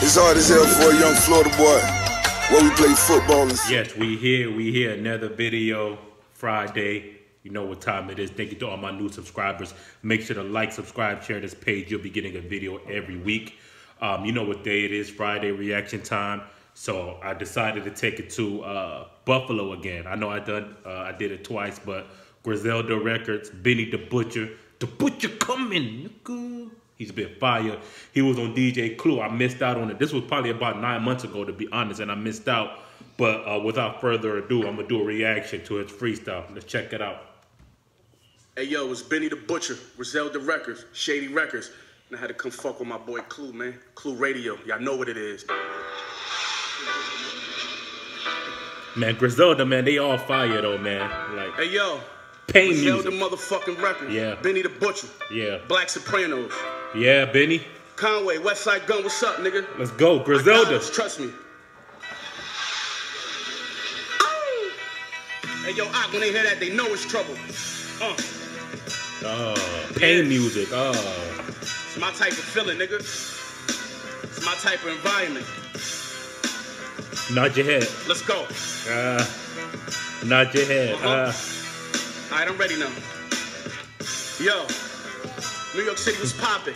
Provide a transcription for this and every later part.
It's hard as hell for a young Florida boy. Where we play football Yes, we here. We here. Another video Friday. You know what time it is. Thank you to all my new subscribers. Make sure to like, subscribe, share this page. You'll be getting a video every week. Um, you know what day it is. Friday reaction time. So I decided to take it to uh, Buffalo again. I know I done. Uh, I did it twice, but Griselda Records, Benny the Butcher, the Butcher coming. nigga. He's been fire. He was on DJ Clue. I missed out on it. This was probably about nine months ago, to be honest, and I missed out. But uh, without further ado, I'm gonna do a reaction to his freestyle. Let's check it out. Hey yo, it's Benny the Butcher, Griselda Records, Shady Records. And I had to come fuck with my boy Clue, man. Clue Radio. Y'all know what it is. Man, Griselda, man, they all fire though, man. Like Hey yo, pain Griselda music. motherfucking Records. Yeah. Benny the Butcher. Yeah, Black Sopranos. Yeah, Benny. Conway, Westside Gun, what's up, nigga? Let's go, I Griselda. Trust me. Hey yo, Ock, when they hear that, they know it's trouble. Uh, Oh, pain Yeah. music. Oh, it's my type of feeling, nigga. It's my type of environment. nod your head. Let's go. Uh, nod your head. Uh-huh. Uh, All right, I'm ready now. Yo, New York City was popping.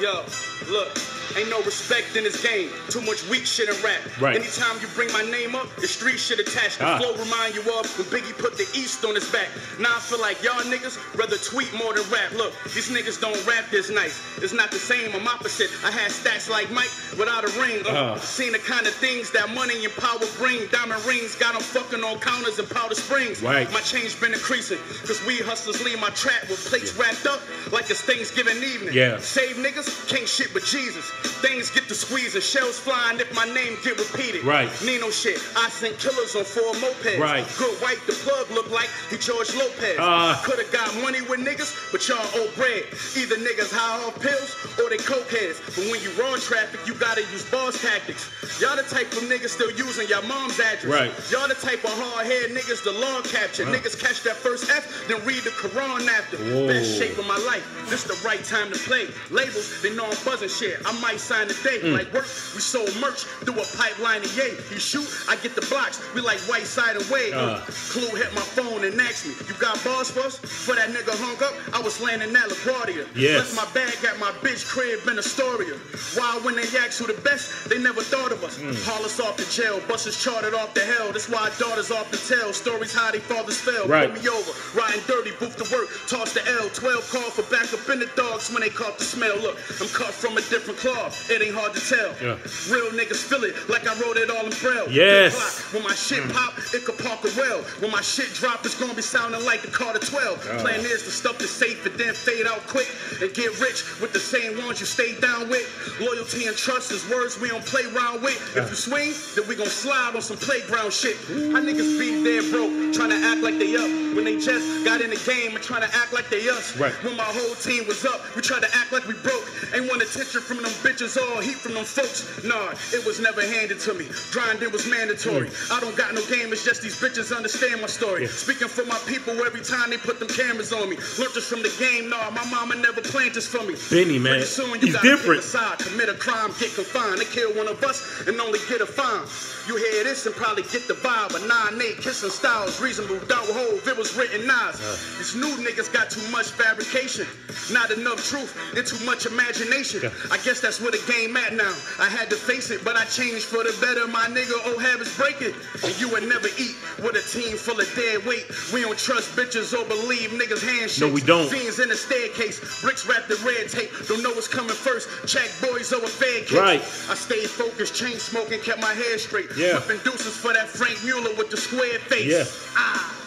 Yo, look, ain't no respect in this game. Too much weak shit in rap. Right. Anytime you bring my name up, the street shit attached. The Ah. flow remind you of when Biggie put the East on his back. Now I feel like y'all niggas rather tweet more than rap. Look, these niggas don't rap this nice. It's not the same. I'm opposite. I had stats like Mike without a ring. Uh, Ah. Seen the kind of things that money and power bring. Diamond rings got got 'em fucking on counters and powder springs. Right. My change been increasing. Cause we hustlers leave my trap with plates wrapped up like it's Thanksgiving evening. Yeah. Save niggas, can't shit but Jesus. Things get to squeezing, shells flying if my name get repeated. Right. Nino shit. I sent killers on four mopeds. Right. Good white, the plug look like he George Lopez. Ah. Coulda got money with niggas, but y'all owe bread. Either niggas high on pills or they cokeheads. But when you run traffic, you gotta use boss tactics. Y'all the type of niggas still using your mom's address. Right. Y'all the type of hard head niggas the law capture. Uh. Niggas catch that first F, then read the Quran after. Whoa. Best shape of my life. This the right time to play. Labels, they know I'm buzzing shit. I might sign today. Mm. Like work, we sold merch through a pipeline of yay. You shoot, I get the blocks. We like white side and way. Uh. Clue hit my phone and asked me, you got bars for us? For that nigga hung up, I was landing at LaGuardia. Yes. Left my bag at my bitch crib in Astoria. Why when they asked who the best, they never thought of us. Mm. Haul us off the jail, buses chartered off the hell. That's why daughters off the tell. Stories how they fathers fell. Right. Pull me over, riding dirty, booth to work, toss the L. 12 call for backup in the dogs when they caught the smell. Look, I'm cut from a different cloth. It ain't hard to tell. Yeah. Real niggas feel it like I wrote it all in braille. Yes. When my shit pop, it could park a well. When my shit drop, it's gonna be sounding like the Carter 12. Ah. Plan is to stuff the safe and then fade out quick and get rich with the same ones you stay down with. Loyalty and trust is words we don't play around with. If you swing, then we gon' slide on some playground shit. How niggas be there broke, trying to act like they up when they just got in the game and trying to act like they us. Right. When my whole team was up, we tried to act like we broke. Ain't want attention from them bitches all heat from them folks. Nah, it was never handed to me. Grinding was mandatory. Hmm. I don't got no game, it's just these bitches understand my story. Yeah. Speaking for my people every time they put them cameras on me. Learned this from the game, nah, my mama never planned this for me. Benny, man, Pretty soon you he's different. pick side, commit a crime, get confined. They kill one of us and only get a fine. You hear this and probably get the vibe. A 9-8 kissing styles, reasonable doubt Hov. It was written nice. These new niggas got too much fabrication. Not enough truth and too much imagination. Yeah. I guess that's where the game at now. I had to face it, but I changed for the better. My nigga, old habits breaking. And you would never eat with a team full of dead weight. We don't trust bitches or believe niggas handshakes. No, we don't. Fiends in the staircase, bricks wrapped in red tape. Don't know what's coming first. Check boys over fed case. Right. I stayed focused, chain smoking, kept my hair straight. Yeah. Whipping deuces for that Franck Muller with the square face. Yeah. Ah.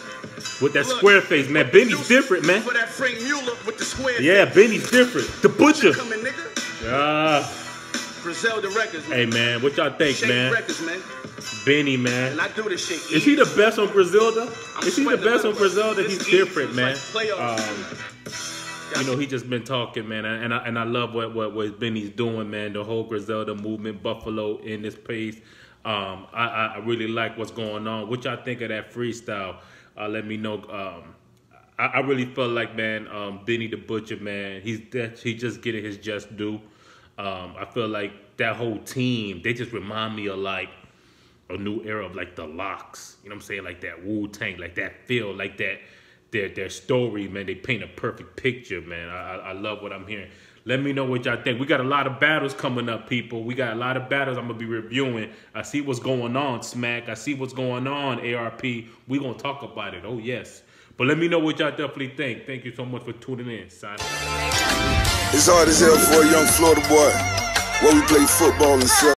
With that Look, square face, man. Benny's different, man. For that Franck Muller with the square Yeah. Benny's different. The Butcher. Coming, nigga. Ah, Griselda Records, man. hey, man, what y'all think, Shady man? Records, man. Benny, man. And I do this shit. Is he the best on Griselda? I'm Is he the best on. Griselda? He's different, man. like. Um, you know, he just been talking, man, and I and I love what what, what Benny's doing, man. The whole Griselda movement, Buffalo in this place. Um, I, I I really like what's going on. What y'all think of that freestyle? Uh, let me know. Um, I, I really felt like, man, um, Benny the Butcher, man, he's that he just getting his just due. Um, I feel like that whole team, they just remind me of like a new era of like the LOX. You know what I'm saying? Like that Wu Tang, like that feel, like that their their story, man. They paint a perfect picture, man. I, I love what I'm hearing. Let me know what y'all think. We got a lot of battles coming up, people. We got a lot of battles I'm gonna be reviewing. I see what's going on, Smack. I see what's going on, ARP. We gonna talk about it. Oh yes. But let me know what y'all definitely think. Thank you so much for tuning in. Sign It's hard as hell for a young Florida boy. Where we play football and stuff.